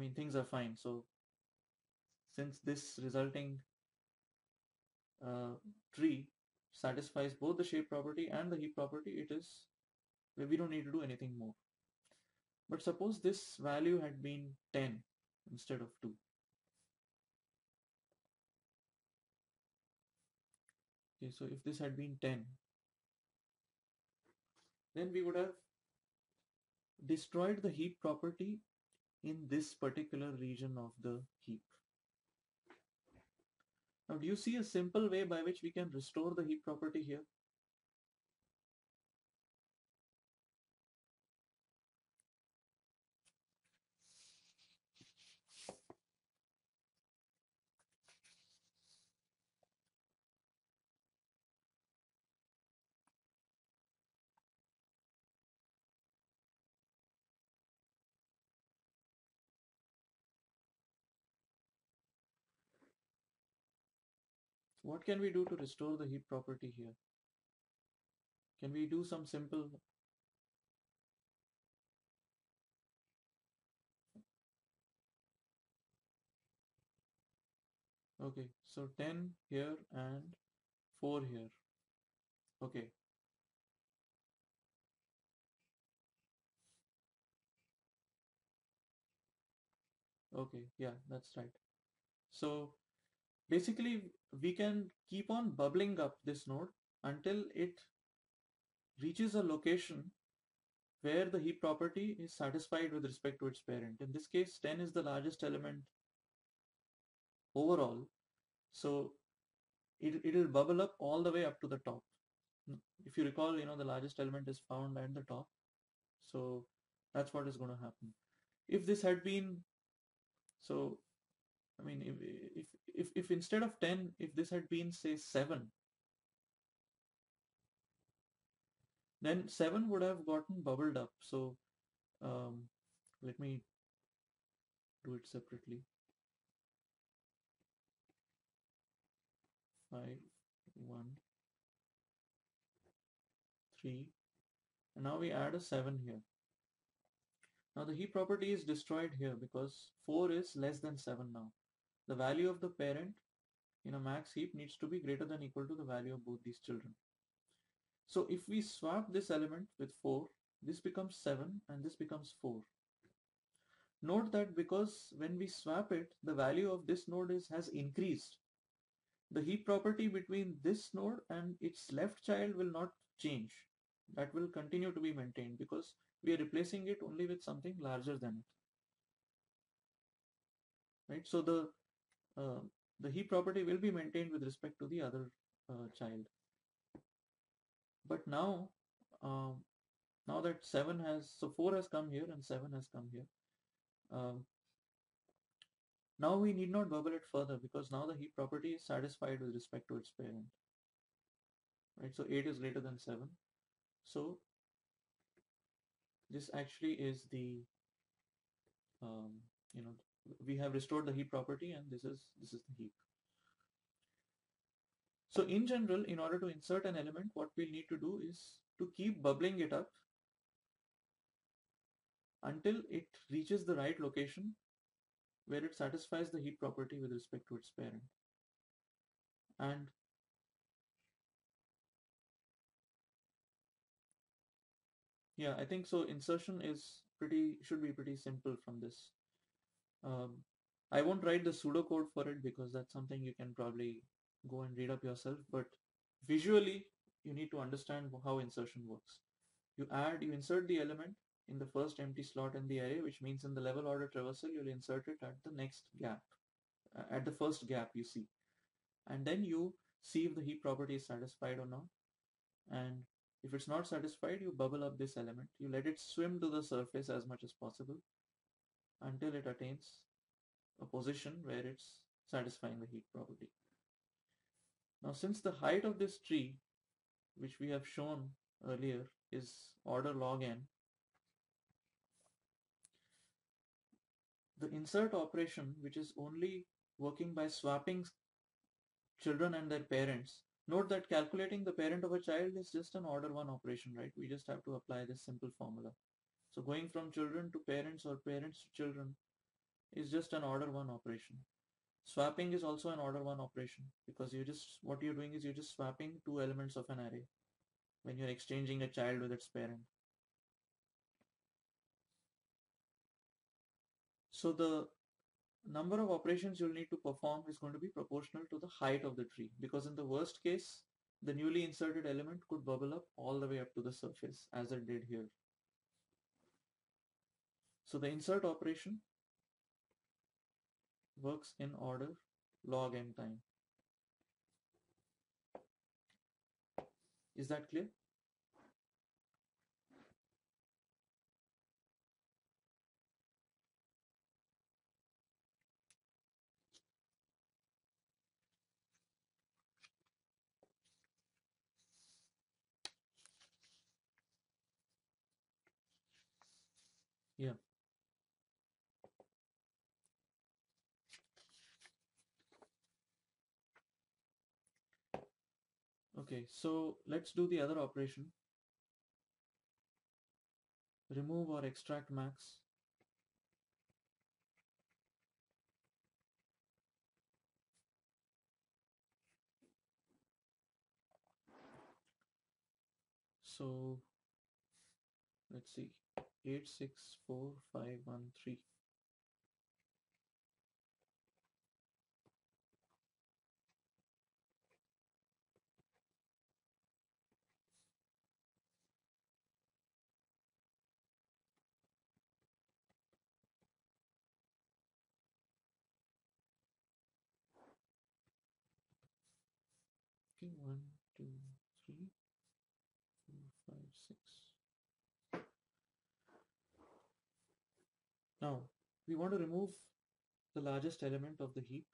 mean, things are fine. So since this resulting uh, tree satisfies both the shape property and the heap property, it is, we don't need to do anything more. But suppose this value had been 10 instead of 2. Okay, so if this had been 10, then we would have destroyed the heap property in this particular region of the heap. Now, do you see a simple way by which we can restore the heap property here? What can we do to restore the heap property here? Can we do some simple Okay, so 10 here and 4 here. Okay. Okay, yeah, that's right. So basically we can keep on bubbling up this node until it reaches a location where the heap property is satisfied with respect to its parent. In this case, 10 is the largest element overall. So it, it'll bubble up all the way up to the top. If you recall, you know, the largest element is found at the top. So that's what is going to happen. If this had been, so I mean, if, if, if, instead of 10, if this had been say 7, then 7 would have gotten bubbled up. So um, let me do it separately. 5, 1, 3, and now we add a 7 here. Now the heap property is destroyed here because 4 is less than 7 now the value of the parent in a max heap needs to be greater than equal to the value of both these children. So if we swap this element with 4, this becomes 7 and this becomes 4. Note that because when we swap it, the value of this node is has increased. The heap property between this node and its left child will not change. That will continue to be maintained because we are replacing it only with something larger than it. Right? So the uh, the heap property will be maintained with respect to the other uh, child. But now, um, now that 7 has, so 4 has come here and 7 has come here. Um, now we need not bubble it further because now the heap property is satisfied with respect to its parent. Right, so 8 is greater than 7. So this actually is the, um, you know, we have restored the heap property and this is this is the heap. So in general, in order to insert an element, what we'll need to do is to keep bubbling it up until it reaches the right location where it satisfies the heap property with respect to its parent. And yeah, I think so insertion is pretty, should be pretty simple from this. Um, I won't write the pseudocode for it because that's something you can probably go and read up yourself. But visually, you need to understand how insertion works. You add, you insert the element in the first empty slot in the array, which means in the level order traversal, you'll insert it at the next gap, uh, at the first gap you see. And then you see if the heap property is satisfied or not. And if it's not satisfied, you bubble up this element. You let it swim to the surface as much as possible until it attains a position where it's satisfying the heap property. Now since the height of this tree, which we have shown earlier, is order log n, the insert operation, which is only working by swapping children and their parents, note that calculating the parent of a child is just an order 1 operation, right? We just have to apply this simple formula. So going from children to parents or parents to children is just an order one operation. Swapping is also an order one operation because you just what you're doing is you're just swapping two elements of an array when you're exchanging a child with its parent. So the number of operations you'll need to perform is going to be proportional to the height of the tree because in the worst case, the newly inserted element could bubble up all the way up to the surface as it did here. So the insert operation works in order log n time. Is that clear? Yeah. Okay, so let's do the other operation. Remove or extract max. So let's see, 864513. One, two, three, four, five, six. Now we want to remove the largest element of the heap.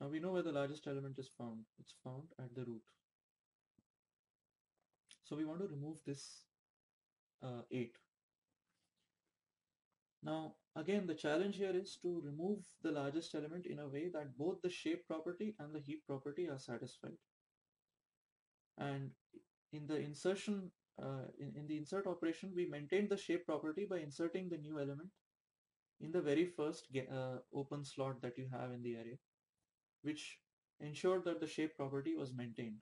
Now we know where the largest element is found. It's found at the root. So we want to remove this uh, 8. Now again the challenge here is to remove the largest element in a way that both the shape property and the heap property are satisfied. And in the insertion, uh, in, in the insert operation, we maintain the shape property by inserting the new element in the very first uh, open slot that you have in the array, which ensured that the shape property was maintained.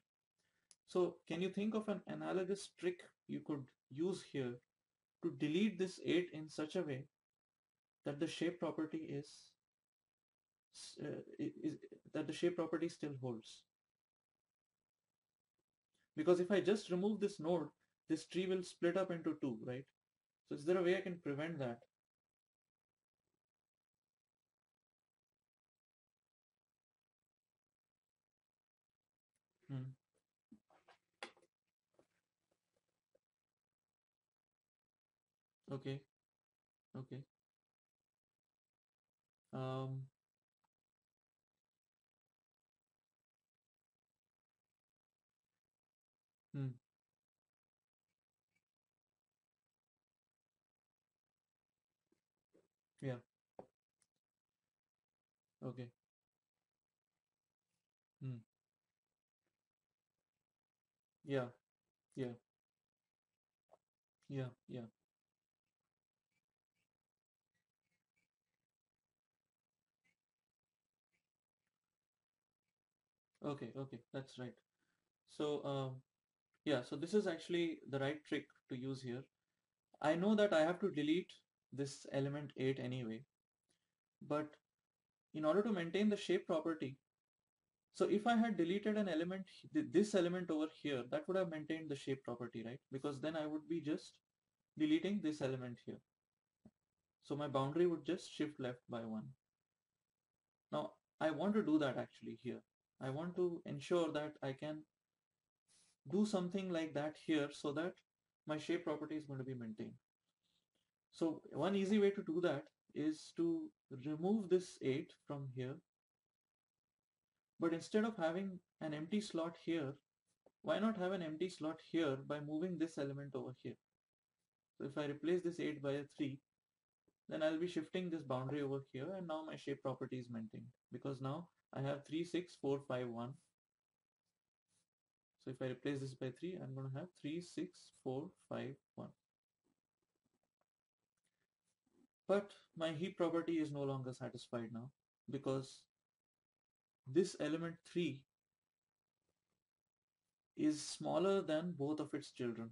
So can you think of an analogous trick you could use here to delete this 8 in such a way that the shape property is, uh, is that the shape property still holds. Because if I just remove this node, this tree will split up into two, right? So is there a way I can prevent that? Hmm. Okay. Okay. Um, hmm. Yeah. Okay. Hmm. Yeah. Yeah. Yeah. Yeah. Okay. Okay. That's right. So, um, yeah, so this is actually the right trick to use here. I know that I have to delete this element 8 anyway, but in order to maintain the shape property, so if I had deleted an element, this element over here, that would have maintained the shape property, right? Because then I would be just deleting this element here. So my boundary would just shift left by one. Now I want to do that actually here. I want to ensure that I can do something like that here so that my shape property is going to be maintained. So one easy way to do that is to remove this 8 from here. But instead of having an empty slot here, why not have an empty slot here by moving this element over here? So if I replace this 8 by a 3, then I'll be shifting this boundary over here and now my shape property is maintained because now I have 3, 6, 4, 5, 1 so if I replace this by 3, I'm going to have 3, 6, 4, 5, 1. But my heap property is no longer satisfied now because this element 3 is smaller than both of its children.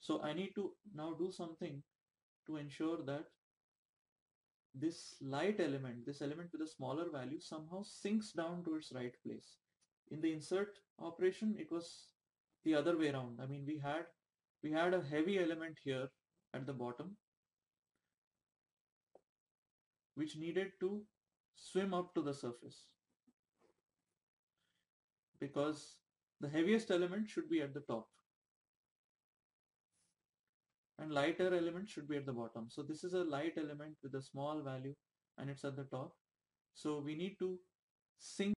So I need to now do something to ensure that this light element, this element with a smaller value somehow sinks down to its right place. In the insert operation, it was the other way around. I mean, we had we had a heavy element here at the bottom which needed to swim up to the surface because the heaviest element should be at the top and lighter element should be at the bottom. So this is a light element with a small value and it's at the top. So we need to sink